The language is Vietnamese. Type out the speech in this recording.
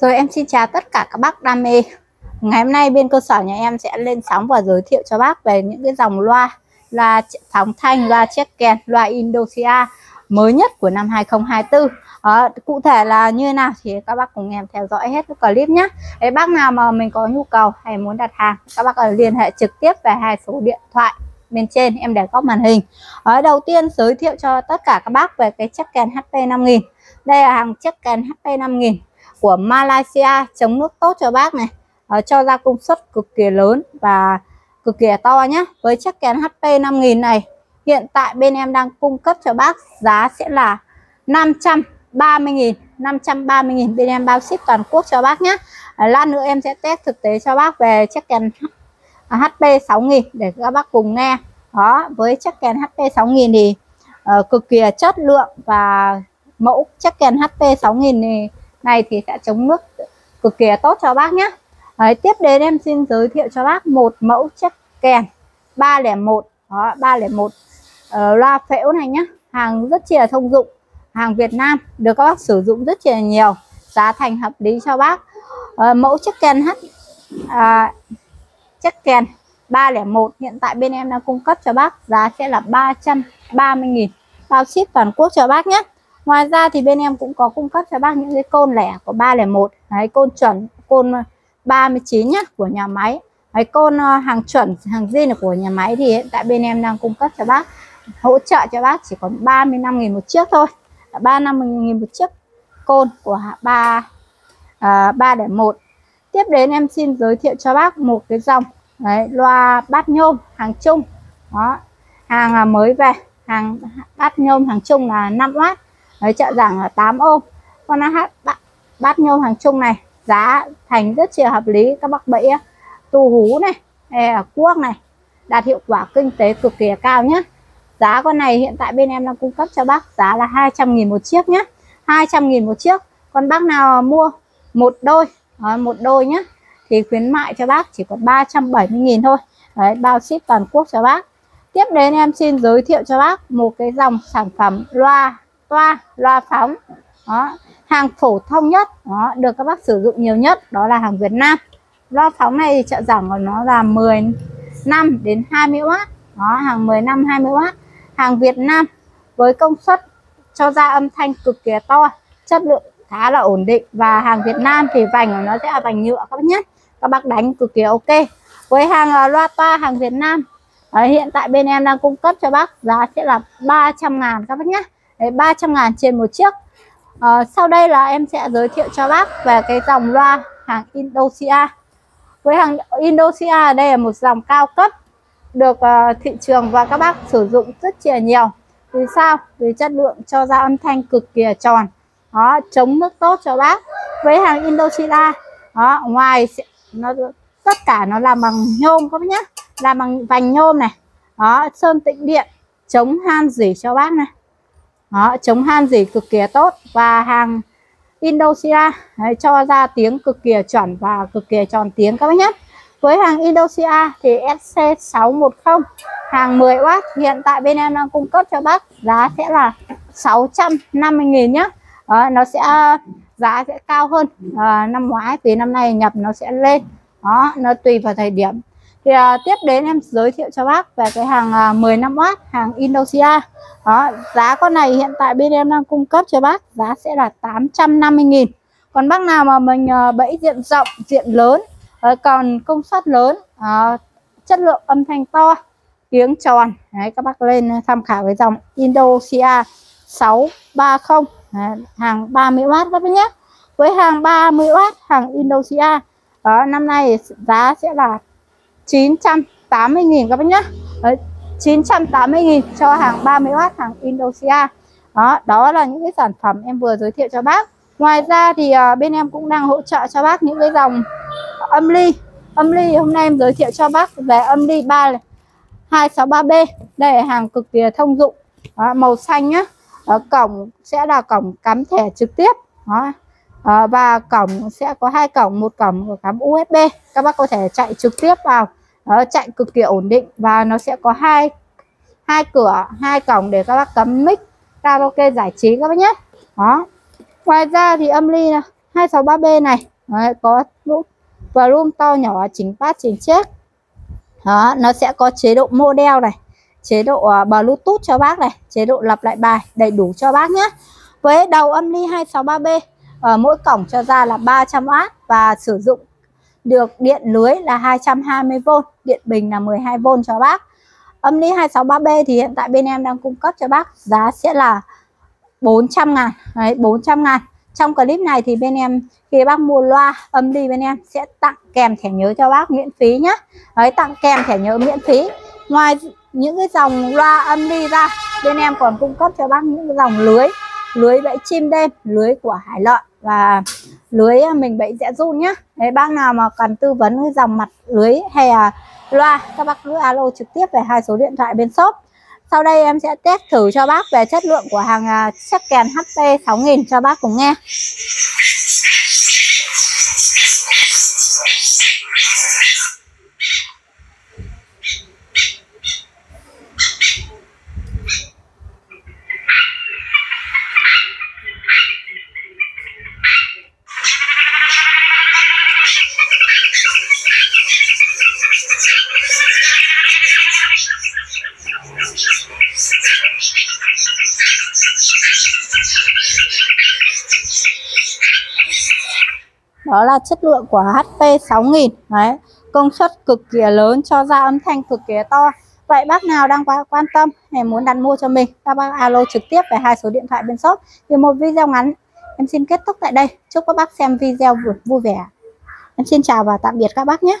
Rồi em xin chào tất cả các bác đam mê. Ngày hôm nay bên cơ sở nhà em sẽ lên sóng và giới thiệu cho bác về những cái dòng loa Loa phóng thanh, loa check kèn, loa Indonesia mới nhất của năm 2024 à, ờ, Cụ thể là như thế nào thì các bác cùng em theo dõi hết clip nhé Đấy, Bác nào mà mình có nhu cầu hay muốn đặt hàng Các bác liên hệ trực tiếp về hai số điện thoại bên trên em để góc màn hình. Ở đầu tiên giới thiệu cho tất cả các bác về cái check kèn HP 5000 đây là hàng chiếc kèn HP 5000 của Malaysia chống nước tốt cho bác này. Uh, cho ra công suất cực kỳ lớn và cực kỳ to nhé với chiếc kèn HP 5000 này hiện tại bên em đang cung cấp cho bác giá sẽ là 530.000 530.000 bên em bao ship toàn quốc cho bác nhé uh, ờ, lát nữa em sẽ test thực tế cho bác về chiếc kèn HP 6000 để các bác cùng nghe. Đó với chiếc kèn HP 6000 thì uh, cực kỳ chất lượng và mẫu chiếc kèn HP 6000 này này thì sẽ chống nước cực kỳ tốt cho bác nhé Đấy, tiếp đến em xin giới thiệu cho bác một mẫu chất kèn 301 đó 301 uh, ờ, loa phễu này nhá hàng rất chi là thông dụng hàng Việt Nam được các bác sử dụng rất chi là nhiều giá thành hợp lý cho bác. Uh, mẫu chất kèn H à, uh, chất kèn 301 hiện tại bên em đang cung cấp cho bác giá sẽ là 330.000 bao ship toàn quốc cho bác nhé Ngoài ra thì bên em cũng có cung cấp cho bác những cái côn lẻ của 301 Đấy, côn chuẩn, côn ờ, 39 nhá của nhà máy. Đấy, côn ờ, hàng chuẩn, hàng zin của nhà máy thì hiện tại bên em đang cung cấp cho bác hỗ trợ cho bác chỉ có 35.000 một chiếc thôi. 35.000 một chiếc côn của 3 à, 301 tiếp đến em xin giới thiệu cho bác một cái dòng Đấy, loa bát nhôm hàng chung. Đó hàng à, mới về hàng bát nhôm hàng chung là 5W Đấy, trợ giảng là 8 ôm. Con hát bát, bát nhôm hàng chung này. Giá thành rất chi hợp lý. Các bác bẫy tu hú này hay là cuốc này. Đạt hiệu quả kinh tế cực kỳ cao nhé giá con này hiện tại bên em đang cung cấp cho bác giá là 200.000 một chiếc nhé 200.000 một chiếc. Còn bác nào mua một đôi ờ, một đôi nhé thì khuyến mại cho bác chỉ có 370.000 thôi. Đấy, bao ship toàn quốc cho bác. Tiếp đến em xin giới thiệu cho bác một cái dòng sản phẩm loa toa loa phóng. Đó hàng phổ thông nhất đó được các bác sử dụng nhiều nhất đó là hàng Việt Nam. Loa phóng này trợ giảm của nó là 10 năm đến 20W đó hàng 10 năm 20W hàng Việt Nam với công suất cho ra âm thanh cực kỳ to chất lượng khá là ổn định. Và hàng Việt Nam thì vành của nó sẽ là vành nhựa các bác nhé. Các bác đánh cực kỳ ok. Với hàng uh, loa toa hàng Việt Nam uh, hiện tại bên em đang cung cấp cho bác giá sẽ là 300 ngàn các bác nhé. Đấy, 300 ngàn trên một chiếc. À, sau đây là em sẽ giới thiệu cho bác về cái dòng loa hàng Indonesia. Với hàng Indonesia đây là một dòng cao cấp được uh, thị trường và các bác sử dụng rất là nhiều. Vì sao? Vì chất lượng cho ra âm thanh cực kỳ tròn. Đó chống nước tốt cho bác. Với hàng Indonesia đó ngoài nó tất cả nó làm bằng nhôm các bác nhé. Làm bằng vành nhôm này. Đó sơn tĩnh điện chống han rỉ cho bác này đó, chống han gì cực kỳ tốt. Và hàng Indonesia đấy, cho ra tiếng cực kỳ chuẩn và cực kỳ tròn tiếng các bác nhé. Với hàng Indonesia thì SC610 hàng 10W hiện tại bên em đang cung cấp cho bác giá sẽ là 650.000 nhé đó, nó sẽ giá sẽ cao hơn à, năm ngoái vì năm nay nhập nó sẽ lên. Đó nó tùy vào thời điểm thì à, tiếp đến em giới thiệu cho bác về cái hàng à, 15W hàng Indonesia. Đó giá con này hiện tại bên em đang cung cấp cho bác giá sẽ là 850.000 còn bác nào mà mình à, bẫy diện rộng diện lớn à, còn công suất lớn à, chất lượng âm thanh to tiếng tròn đấy các bác lên tham khảo cái dòng Indonesia 630 đấy, à, hàng 30W các bác nhé. Với hàng 30W hàng Indonesia đó năm nay giá sẽ là 980.000 các bác nhá. Đấy, 980.000 cho hàng 30W hàng Indonesia. Đó đó là những cái sản phẩm em vừa giới thiệu cho bác. Ngoài ra thì uh, bên em cũng đang hỗ trợ cho bác những cái dòng âm ly. Âm ly hôm nay em giới thiệu cho bác về âm ly 3 263B đây là hàng cực kỳ thông dụng. Đó, màu xanh nhá. Ở cổng sẽ là cổng cắm thẻ trực tiếp. Đó. Ờ, à, và cổng sẽ có hai cổng một cổng của cắm USB các bác có thể chạy trực tiếp vào. Đó, chạy cực kỳ ổn định và nó sẽ có hai hai cửa hai cổng để các bác cắm mic karaoke giải trí các bác nhé. Đó. Ngoài ra thì âm ly 263B này. Đấy, có volume to nhỏ chỉnh phát chỉnh chết đó nó sẽ có chế độ model này chế độ uh, bluetooth cho bác này chế độ lặp lại bài đầy đủ cho bác nhé. Với đầu âm ly 263B à, mỗi cổng cho ra là 300W và sử dụng được điện lưới là 220V điện bình là 12V cho bác. Âm ly 263B thì hiện tại bên em đang cung cấp cho bác giá sẽ là 400 ngàn Đấy, 400 ngàn. Trong clip này thì bên em khi bác mua loa âm ly bên em sẽ tặng kèm thẻ nhớ cho bác miễn phí nhé Đấy, tặng kèm thẻ nhớ miễn phí. Ngoài những cái dòng loa âm ly ra bên em còn cung cấp cho bác những cái dòng lưới lưới bẫy chim đêm lưới của hải lợn và lưới à, mình bẫy rẽ run nhá. Đấy, bác nào mà cần tư vấn với dòng mặt lưới hay là loa các bác cứ alo trực tiếp về hai số điện thoại bên shop. Sau đây em sẽ test thử cho bác về chất lượng của hàng à, chắc kèn HP 6000 cho bác cùng nghe. Đó là chất lượng của HP 6000 đấy, công suất cực kỳ lớn, cho ra âm thanh cực kỳ to. Vậy bác nào đang quan tâm hay muốn đặt mua cho mình, các bác alo trực tiếp về hai số điện thoại bên shop. Thì một video ngắn, em xin kết thúc tại đây. Chúc các bác xem video vui vẻ. Em xin chào và tạm biệt các bác nhé.